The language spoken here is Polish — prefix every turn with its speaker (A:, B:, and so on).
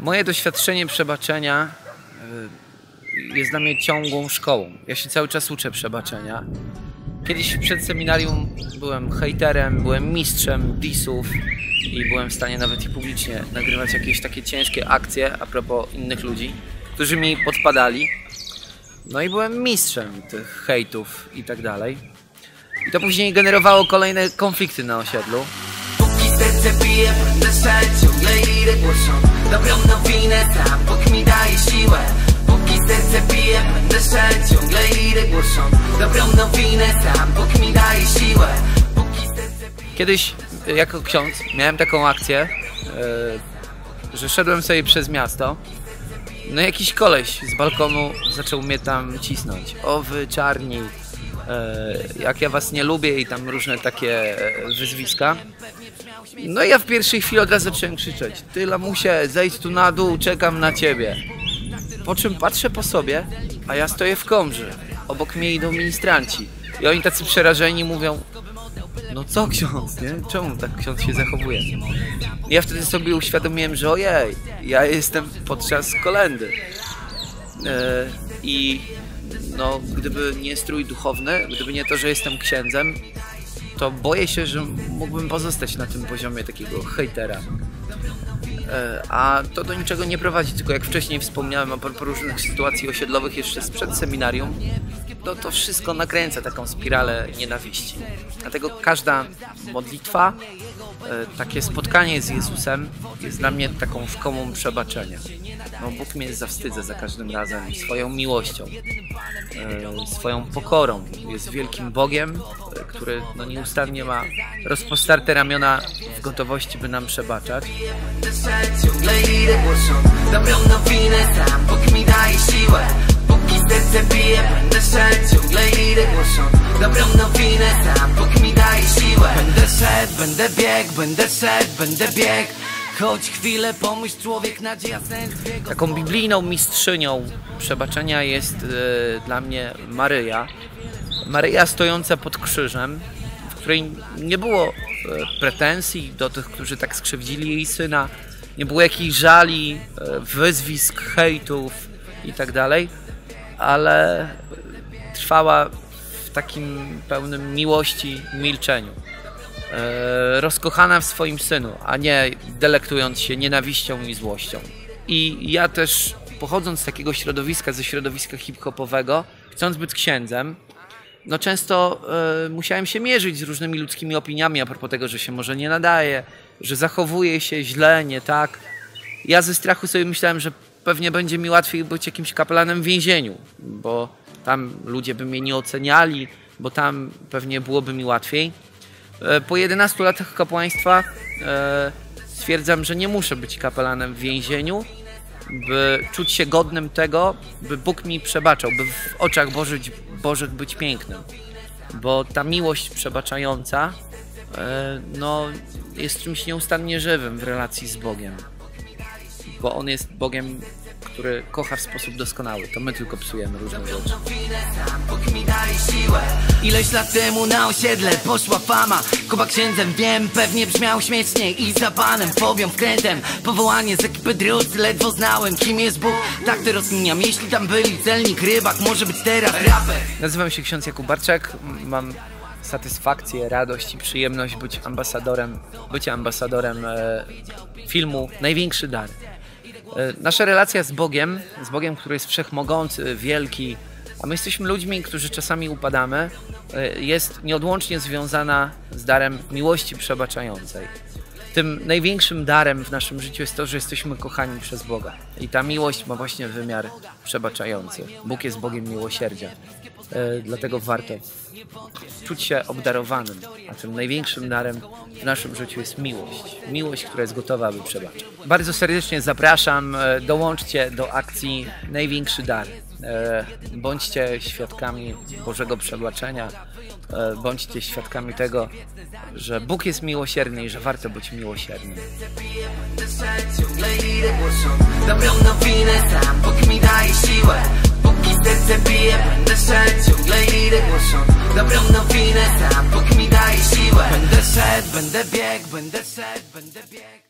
A: Moje doświadczenie przebaczenia y, jest dla mnie ciągłą szkołą. Ja się cały czas uczę przebaczenia. Kiedyś przed seminarium byłem hejterem, byłem mistrzem disów i byłem w stanie nawet i publicznie nagrywać jakieś takie ciężkie akcje a propos innych ludzi, którzy mi podpadali. No i byłem mistrzem tych hejtów i tak dalej. I to później generowało kolejne konflikty na osiedlu.
B: Póki serce bije, Dobrą nowinę, sam Bóg mi daje siłę Póki serce będę szaleć ciągle głoszą Dobrą nowinę, sam Bóg mi daje siłę Póki serce
A: Kiedyś y, jako ksiądz miałem taką akcję, y, że szedłem sobie przez miasto. No jakiś koleś z balkonu zaczął mnie tam cisnąć. O wy czarni, y, jak ja was nie lubię i tam różne takie e, wyzwiska. No ja w pierwszej chwili od razu zacząłem krzyczeć. Ty lamusie, zejdź tu na dół, czekam na ciebie. Po czym patrzę po sobie, a ja stoję w komży. Obok mnie idą ministranci. I oni tacy przerażeni mówią, no co ksiądz, nie? Czemu tak ksiądz się zachowuje? Ja wtedy sobie uświadomiłem, że ojej, ja jestem podczas kolendy. E, I no, gdyby nie strój duchowny, gdyby nie to, że jestem księdzem, to boję się, że mógłbym pozostać na tym poziomie takiego hejtera. E, A to do niczego nie prowadzi, tylko jak wcześniej wspomniałem a propos różnych sytuacji osiedlowych jeszcze sprzed seminarium, to to wszystko nakręca taką spiralę nienawiści. Dlatego każda modlitwa, e, takie spotkanie z Jezusem jest dla mnie taką szkołą przebaczenia. No, Bóg mnie zawstydza za każdym razem swoją miłością, e, swoją pokorą. Jest wielkim Bogiem, e, który no, nieustannie ma rozpostarte ramiona w gotowości, by nam przebaczać.
B: Ciągle nowinę, sam Bóg mi daje siłę bije, będę szaleć ciągle idę głoszą Dobrą nowinę, sam Bóg mi daje siłę. Będę szedł, będę biegł, będę szedł, będę biegł Choć chwilę pomyśl człowiek, nadzieja, sens
A: Taką biblijną mistrzynią przebaczenia jest e, dla mnie Maryja. Maryja stojąca pod krzyżem, w której nie było e, pretensji do tych, którzy tak skrzywdzili jej syna, nie było jakichś żali, e, wyzwisk, hejtów i tak ale trwała w takim pełnym miłości milczeniu. E, rozkochana w swoim synu, a nie delektując się nienawiścią i złością. I ja też pochodząc z takiego środowiska, ze środowiska hip-hopowego, chcąc być księdzem, no często e, musiałem się mierzyć z różnymi ludzkimi opiniami a propos tego, że się może nie nadaje, że zachowuje się źle, nie tak. Ja ze strachu sobie myślałem, że pewnie będzie mi łatwiej być jakimś kapelanem w więzieniu, bo tam ludzie by mnie nie oceniali, bo tam pewnie byłoby mi łatwiej. E, Po 11 latach kapłaństwa e, stwierdzam, że nie muszę być kapelanem w więzieniu, by czuć się godnym tego, by Bóg mi przebaczał, by w oczach Bożych, Bożych być pięknym. Bo ta miłość przebaczająca e, no, jest czymś nieustannie żywym w relacji z Bogiem. Bo On jest Bogiem, który kocha w sposób doskonały. To my tylko psujemy różne rzeczy.
B: Ileś lat temu na osiedle poszła fama Kuba księdzem, wiem, pewnie brzmiał śmiesznie I za panem, fobią, wkrętem Powołanie z ekipy Drus, ledwo znałem Kim jest Bóg, tak to rozkminiam Jeśli tam byli celnik, rybak, może być teraz raper
A: Nazywam się ksiądz Jakub Barczak. Mam satysfakcję, radość i przyjemność być ambasadorem, bycia ambasadorem e, filmu Największy Dar. E, nasza relacja z Bogiem, z Bogiem, który jest wszechmogący, wielki, a my jesteśmy ludźmi, którzy czasami upadamy, e, jest nieodłącznie związana z darem miłości przebaczającej. Tym największym darem w naszym życiu jest to, że jesteśmy kochani przez Boga. I ta miłość ma właśnie wymiar przebaczający. Bóg jest Bogiem miłosierdzia. E, dlatego warto czuć się obdarowanym. A tym największym darem w naszym życiu jest miłość. Miłość, która jest gotowa, aby przebaczyć. Bardzo serdecznie zapraszam. e, Dołączcie do akcji Największy Dar. E, Bądźcie świadkami Bożego przebaczenia. Bądźcie świadkami tego, że Bóg jest miłosierny i że warto być miłosiernym.
B: Dobrą nowinę, sam Bóg mi daje siłę Póki serce bije, będę szedł, ciągle idę głoszą Dobrą nowinę, sam Bóg mi daje siłę Będę szedł, będę biegł, będę szedł, będę biegł